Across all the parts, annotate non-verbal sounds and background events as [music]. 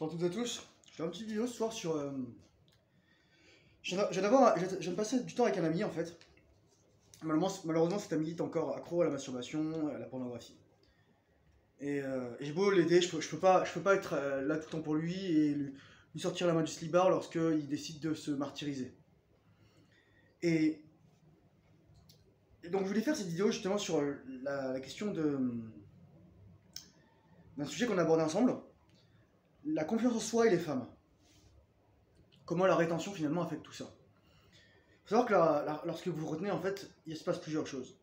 Bonjour à toutes et à tous. Je fais un petit vidéo ce soir sur. euh, Je viens de passer du temps avec un ami en fait. Malheureusement, cet ami est encore accro à la masturbation, à la pornographie. Et euh, et j'ai beau l'aider, je je peux pas, je peux pas être euh, là tout le temps pour lui et lui, sortir la main du slibard lorsqu'il décide de se martyriser. Et, donc je voulais faire cette vidéo justement sur euh, la, la question de d'un sujet qu'on a abordé ensemble, la confiance en soi et les femmes. Comment la rétention finalement affecte tout ça. Il faut savoir que lorsque vous retenez, en fait, il se passe plusieurs choses.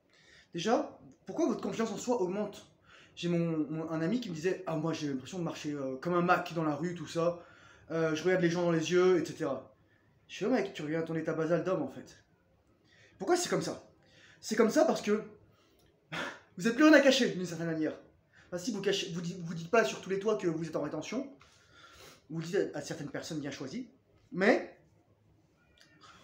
Déjà, pourquoi votre confiance en soi augmente? J'ai un ami qui me disait Ah, moi j'ai l'impression de marcher euh, comme un Mac dans la rue, tout ça. Euh, je regarde les gens dans les yeux, etc. Je fais, mec, tu reviens à ton état basal d'homme en fait. Pourquoi c'est comme ça? C'est comme ça parce que [laughs] vous n'avez plus rien à cacher d'une certaine manière. Si vous cachez, vous, vous dites pas sur tous les toits que vous êtes en rétention, vous le dites à, à certaines personnes bien choisies, mais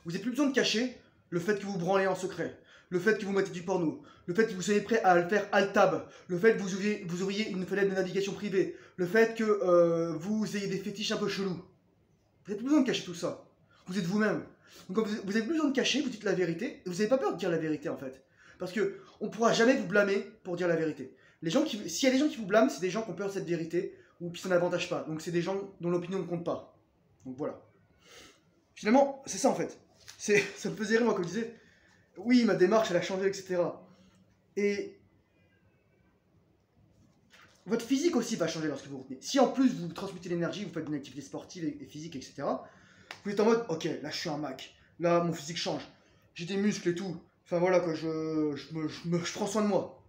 vous n'avez plus besoin de cacher le fait que vous branlez en secret, le fait que vous mettez du porno, le fait que vous soyez prêt à le faire alt tab, le fait que vous ouvriez, vous une fenêtre de navigation privée, le fait que euh, vous ayez des fétiches un peu chelous. Vous n'avez plus besoin de cacher tout ça. Vous êtes vous-même. Donc vous vous avez plus besoin de cacher, vous dites la vérité, et vous n'avez pas peur de dire la vérité en fait. Parce que on pourra jamais vous blâmer pour dire la vérité. Les gens qui, s'il y a des gens qui vous blâment, c'est des gens qui ont peur de cette vérité ou qui s'en avantagent pas. Donc c'est des gens dont l'opinion ne compte pas. Donc voilà. Finalement, c'est ça en fait. [laughs] Ça me faisait rire moi quand je disais, oui, ma démarche elle a changé, etc. Et votre physique aussi va changer lorsque vous retenez. Si en plus vous transmettez l'énergie, vous faites une activité sportive et, physique, etc. Vous êtes en mode, ok, là je suis un Mac, là mon physique change, j'ai des muscles et tout. Enfin voilà je, je, je prends soin de moi.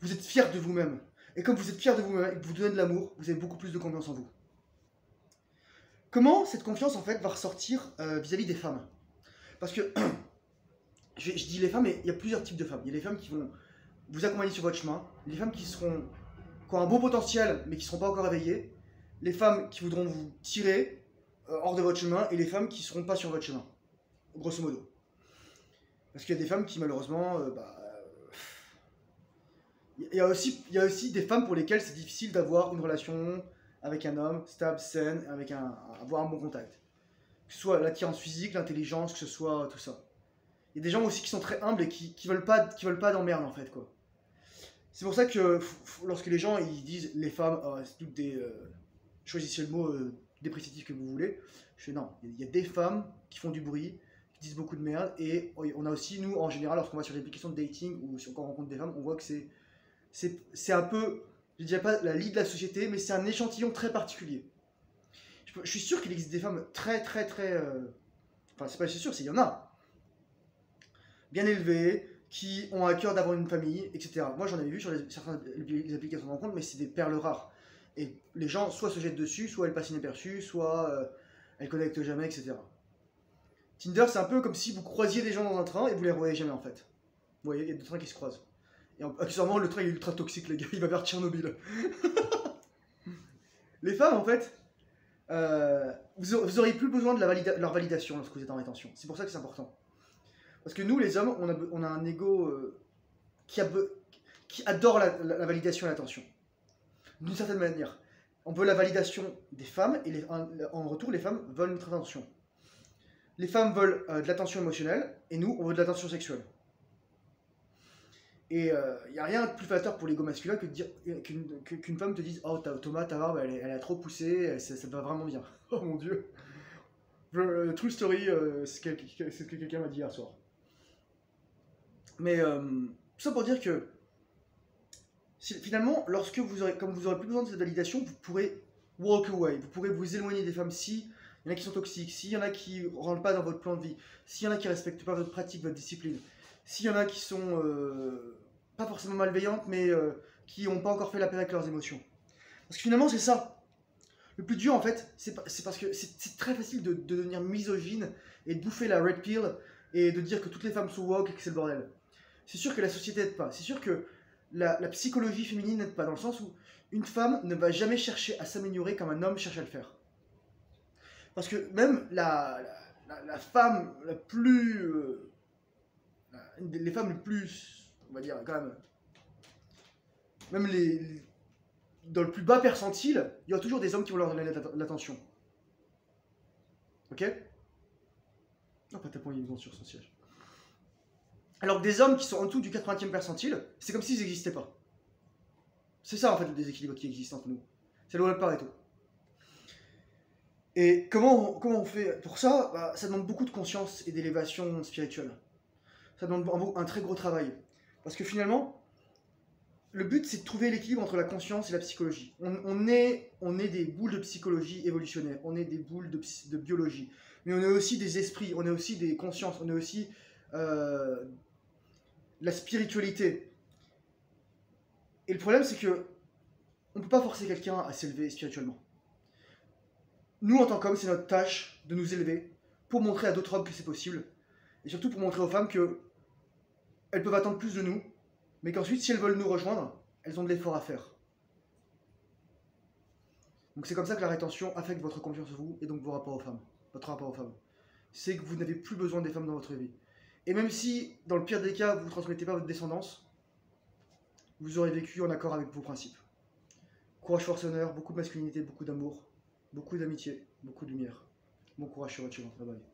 Vous êtes fier de vous-même. Et comme vous êtes fier de vous-même et que vous donnez de l'amour, vous avez beaucoup plus de confiance en vous. Comment cette confiance en fait va ressortir euh, vis-à-vis des femmes? Parce que [clears throat] je, dis les femmes, mais il y a plusieurs types de femmes. Il y a les femmes qui vont vous accompagner sur votre chemin, les femmes qui seront qui ont un beau potentiel mais qui ne seront pas encore éveillées, les femmes qui voudront vous tirer euh, hors de votre chemin et les femmes qui ne seront pas sur votre chemin. Grosso modo. Parce qu'il y a des femmes qui malheureusement euh, bah, il y, a aussi, il y a aussi des femmes pour lesquelles c'est difficile d'avoir une relation avec un homme stable, saine, avec un, avoir un bon contact. Que ce soit l'attirance physique, l'intelligence, que ce soit tout ça. Il y a des gens aussi qui sont très humbles et qui, qui veulent pas, qui veulent pas d'emmerde en fait quoi. C'est pour ça que lorsque les gens ils disent les femmes, oh, c'est toutes des, euh, choisissez le mot euh, que vous voulez. Je fais non, il y a des femmes qui font du bruit, qui disent beaucoup de merde et on a aussi nous en général lorsqu'on va sur les applications de dating ou si on rencontre des femmes, on voit que c'est c'est un peu, je dirais pas la lie de la société, mais c'est un échantillon très particulier. Je suis sûr qu'il existe des femmes très très très, euh, enfin c'est pas je suis sûr, c'est il y en a, bien élevées, qui ont à cœur d'avoir une famille, etc. Moi j'en avais vu sur les, certaines les applications de rencontre, mais c'est des perles rares. Et les gens soit se jettent dessus, soit elles passent inaperçues, soit euh, elles connectent jamais, etc. Tinder c'est un peu comme si vous croisiez des gens dans un train et vous les revoyez jamais en fait. Vous voyez, il y a deux trains qui se croisent. Et en- accessoirement, le train est ultra toxique, les gars, il va vers Tchernobyl. [laughs] les femmes, en fait, euh, vous, aurez, vous auriez plus besoin de la leur validation lorsque vous êtes en rétention. C'est pour ça que c'est important. Parce que nous, les hommes, on a, un ego euh, qui, adore la, validation et l'attention. D'une certaine manière. On veut la validation des femmes et en retour, les femmes veulent notre attention. Les femmes veulent euh, de l'attention émotionnelle et nous, on veut de l'attention sexuelle. Et il n'y a rien de plus flatteur pour l'ego masculin que de dire qu'une que- qu'une femme te dise Oh, Thomas, ta barbe, elle, elle a trop poussé, ça, ça va vraiment bien. [laughs] Oh mon dieu. Le- le true story, euh, c'est ce que quelqu'un m'a dit hier soir. Mais euh, ça pour dire que finalement, lorsque vous aurez, comme vous aurez plus besoin de cette validation, vous pourrez walk away, vous pourrez vous éloigner des femmes si il y en a qui sont toxiques, s'il y en a qui rentrent pas dans votre plan de vie, s'il y en a qui respectent pas votre pratique, votre discipline, s'il y en a qui sont euh, pas forcément malveillantes, mais euh, qui n'ont pas encore fait la paix avec leurs émotions. Parce que finalement, c'est ça. Le plus dur, en fait, c'est parce que c'est très facile de, de devenir misogyne et de bouffer la red pill et de dire que toutes les femmes sont woke et que c'est le bordel. C'est sûr que la société n'aide pas. C'est sûr que la, psychologie féminine n'aide pas, dans le sens où une femme ne va jamais chercher à s'améliorer comme un homme cherche à le faire. Parce que même la, la, femme la plus. euh, les femmes les plus. On va dire, quand même. Même les. dans le plus bas percentile, il y aura toujours des hommes qui vont leur donner l'attention. Ok? Non, pas tapant, vont sur son siège. Alors que des hommes qui sont en dessous du 80e percentile, c'est comme s'ils n'existaient pas. C'est ça en fait le déséquilibre qui existe entre nous. C'est le Pareto. Et comment on, comment on fait pour ça? Bah, Ça demande beaucoup de conscience et d'élévation spirituelle. Ça demande un, très gros travail. Parce que finalement, le but c'est de trouver l'équilibre entre la conscience et la psychologie. On, est, on est des boules de psychologie évolutionnaire, on est des boules de, de biologie. Mais on est aussi des esprits, on est aussi des consciences, on est aussi euh, la spiritualité. Et le problème, c'est que on ne peut pas forcer quelqu'un à s'élever spirituellement. Nous, en tant qu'hommes, c'est notre tâche de nous élever pour montrer à d'autres hommes que c'est possible. Et surtout pour montrer aux femmes que elles peuvent attendre plus de nous, mais qu'ensuite, si elles veulent nous rejoindre, elles ont de l'effort à faire. Donc c'est comme ça que la rétention affecte votre confiance en vous et donc vos rapports aux femmes, votre rapport aux femmes. C'est que vous n'avez plus besoin des femmes dans votre vie. Et même si, dans le pire des cas, vous ne transmettez pas votre descendance, vous aurez vécu en accord avec vos principes. Courage, force, honneur, beaucoup de masculinité, beaucoup d'amour, beaucoup d'amitié, beaucoup de lumière. Bon courage sur votre chemin. Bye bye.